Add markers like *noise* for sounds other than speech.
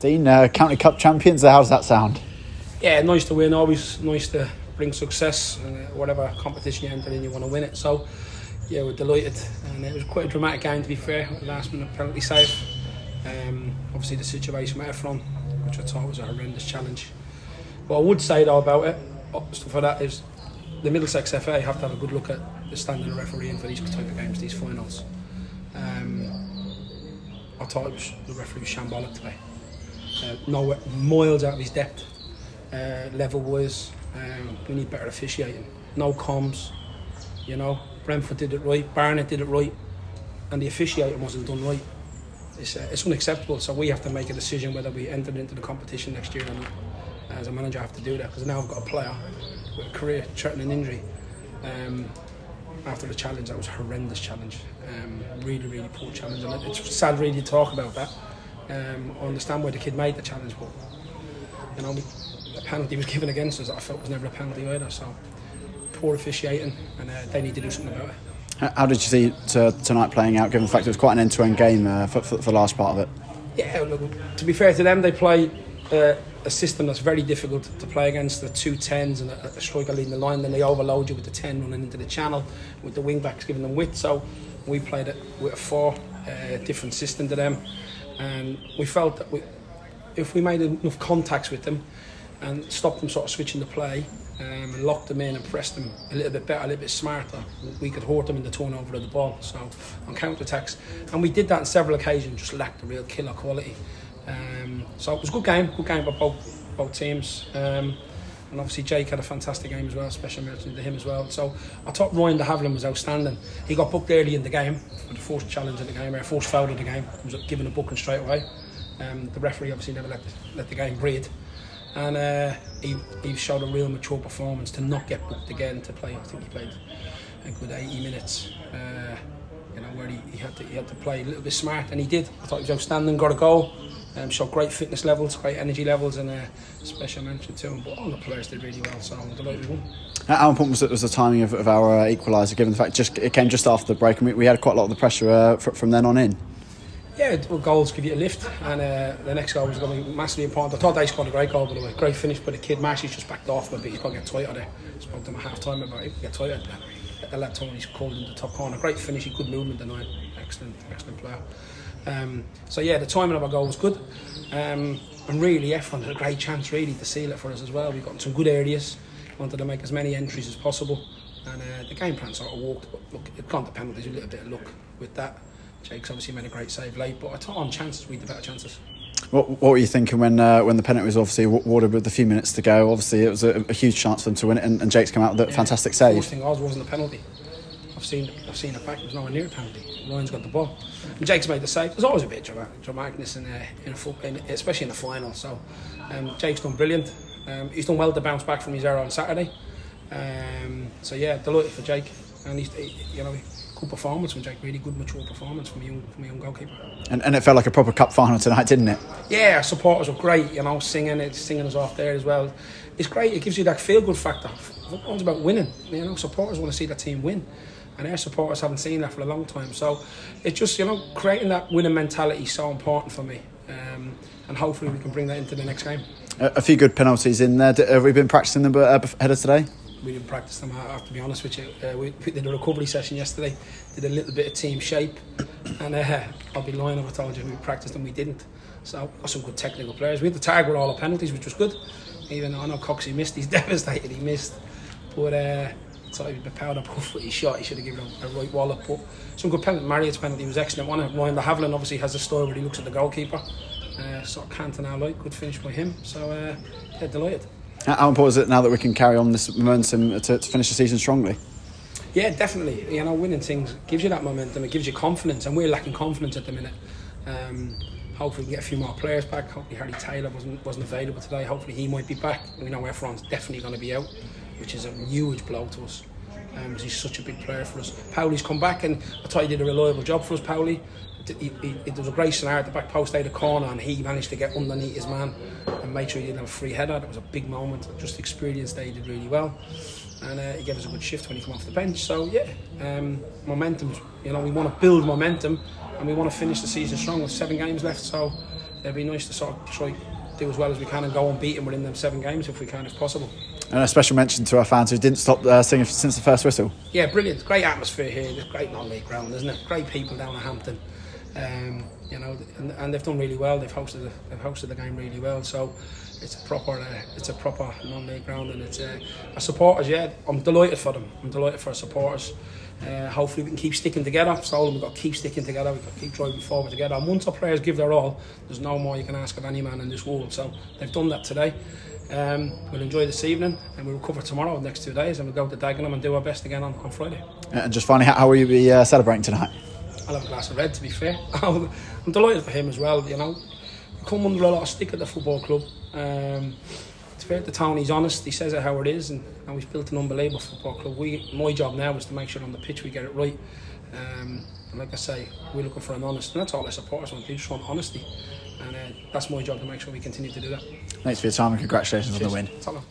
Dean, uh, County Cup champions, how does that sound? Yeah, nice to win, always nice to bring success. Uh, whatever competition you enter in, you want to win it. So, yeah, we're delighted. And it was quite a dramatic game, to be fair, last minute penalty save. Um, obviously, the situation with Ephron, which I thought was a horrendous challenge. What I would say, though, about it, uh, for that, is the Middlesex FA have to have a good look at the standard of refereeing for these type of games, these finals. Um, I thought it was, the referee was shambolic today. Uh, nowhere, miles out of his depth, uh, level wise. Um, we need better officiating. No comms, you know. Brentford did it right, Barnet did it right, and the officiating wasn't done right. It's, uh, it's unacceptable. So we have to make a decision whether we enter into the competition next year or not. As a manager, I have to do that because now I've got a player with a career-threatening injury. Um, after the challenge, that was a horrendous challenge. Um, really, really poor challenge, and it's sad really to talk about that. Um, I understand why the kid made the challenge, but you know, a penalty was given against us that I felt was never a penalty either. So poor officiating, and uh, they need to do something about it. How did you see t- tonight playing out, given the fact it was quite an end-to-end game uh, for, for, for, the last part of it? Yeah, look, to be fair to them, they play uh, a system that's very difficult to play against. The two tens and a, a striker leading the line, then they overload you with the ten running into the channel, with the wing backs giving them width. So we played it with a four, uh, different system to them, and we felt that we, if we made enough contacts with them and stopped them sort of switching the play, um, and locked them in and pressed them a little bit better, a little bit smarter, we could hurt them in the turnover of the ball. So on counter attacks, and we did that on several occasions, just lacked the real killer quality. Um, so it was a good game, good game by both both teams. Um, and obviously Jake had a fantastic game as well, special mention to him as well. So I thought Ryan de Havilland was outstanding. He got booked early in the game for the first challenge of the game, or first foul of the game. He was given a booking straight away. Um, the referee obviously never let the, let the game breathe. And uh, he, he showed a real mature performance to not get booked again to play. I think he played a good 80 minutes. Uh, you know where he, he had to he had to play a little bit smart, and he did. I thought he was outstanding. Got a goal. Um, showed great fitness levels, great energy levels, and a special mention to him. But all the players did really well, so I'm delighted we won. How important was, it, was the timing of, of our uh, equaliser, given the fact just it came just after the break, and we, we had quite a lot of the pressure uh, from then on in? Yeah, well, goals give you a lift, and uh, the next goal was going to be massively important. I thought they scored a great goal, by the way. Great finish, but the kid Marcy's just backed off a bit. He's got to get tighter there. Spoke to him at half time about it. Get tighter. The lad Tony's called in the top corner. Great finish, good movement tonight. Excellent, excellent player. Um, so yeah, the timing of our goal was good. Um, and really, Ephron had a great chance really to seal it for us as well. We got some good areas. Wanted to make as many entries as possible. And uh, the game plan sort of walked. But look, it gone to penalties, a little bit of luck with that. Jake's obviously made a great save late, but on chances we had the better chances. What, what were you thinking when uh, when the penalty was obviously awarded with a few minutes to go? Obviously, it was a, a huge chance for them to win it, and, and Jake's come out with a yeah, fantastic save. The thing was wasn't a penalty. I've seen I've seen it back. It was nowhere near a penalty. Ryan's got the ball, and Jake's made the save. There's always a bit of dramatic, dramaticness in, uh, in, a, in especially in the final. So um, Jake's done brilliant. Um, he's done well to bounce back from his error on Saturday. Um, so yeah, delighted for Jake, and he's he, you know good performance from Jake. Really good, mature performance from a young, from a young goalkeeper. And, and it felt like a proper cup final tonight, didn't it? Yeah, supporters were great. You know, singing it, singing us off there as well. It's great. It gives you that feel good factor. Football's about winning. You know, supporters want to see the team win. And our supporters haven't seen that for a long time. So it's just, you know, creating that winning mentality is so important for me. Um, and hopefully we can bring that into the next game. A, a few good penalties in there. Have we been practicing them uh, ahead of today? We didn't practice them. I have to be honest with you. Uh, we did a recovery session yesterday, did a little bit of team shape, and uh, I'll be lying if I told you we practiced them. We didn't. So got some good technical players. We had the tag with all the penalties, which was good. Even though I know Coxie missed, he's *laughs* devastated. He missed, but uh, I thought he was a powder puff, but he shot. He should have given a, a right wallop. But some good penalty. Marriott's penalty was excellent. One Ryan de Havilland obviously has a story where he looks at the goalkeeper. Uh, sort of Cantona like good finish by him. So uh, yeah, delighted. How important is it now that we can carry on this momentum to, to finish the season strongly? Yeah, definitely. You know, winning things gives you that momentum. It gives you confidence, and we're lacking confidence at the minute. Um, hopefully, we get a few more players back. Hopefully, Harry Taylor wasn't wasn't available today. Hopefully, he might be back. We know everyone's definitely going to be out, which is a huge blow to us. Um, he's such a big player for us. Powley's come back, and I thought he did a reliable job for us. Powley. It, was a great scenario at the back post, out the corner, and he managed to get underneath his man and make sure he didn't have a free header. It was a big moment. Just experienced that he did really well. And uh, he gave us a good shift when he came off the bench. So, yeah, um, momentum. You know, we want to build momentum and we want to finish the season strong with seven games left. So, it'd be nice to sort of try do as well as we can and go and beat them within them seven games if we can, if possible. And a special mention to our fans who didn't stop uh, singing since the first whistle. Yeah, brilliant. Great atmosphere here. Great non-league ground, isn't it? Great people down at Hampton. Um, you know, and, and they've done really well. They've hosted the, they've hosted the game really well. So it's a proper uh, it's a proper non-league ground, and it's uh, our supporters. Yeah, I'm delighted for them. I'm delighted for our supporters. Uh, hopefully we can keep sticking together. So we've got to keep sticking together. We've got to keep driving forward together. And once our players give their all, there's no more you can ask of any man in this world. So they've done that today. Um, we'll enjoy this evening and we'll recover tomorrow, the next two days, and we'll go to Dagenham and do our best again on, on Friday. And just finally, how, how will you be uh, celebrating tonight? I'll have a glass of red, to be fair. *laughs* I'm delighted for him as well, you know. Come under a lot of stick at the football club. Um, it's fair to town, he's honest, he says it how it is, and, and we've built an unbelievable football club. We, my job now is to make sure on the pitch we get it right. Um, and like I say, we're looking for an honest, and that's all our supporters want, they just want honesty. And uh, that's my job to make sure we continue to do that. Thanks for your time and congratulations Cheers. on the win.